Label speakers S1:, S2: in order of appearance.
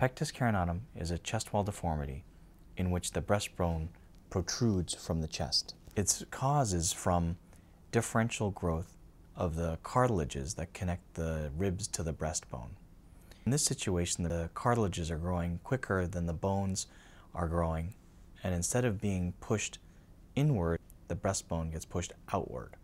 S1: Pectus carinatum is a chest wall deformity in which the breastbone protrudes from the chest. Its cause is from differential growth of the cartilages that connect the ribs to the breastbone. In this situation, the cartilages are growing quicker than the bones are growing, and instead of being pushed inward, the breastbone gets pushed outward.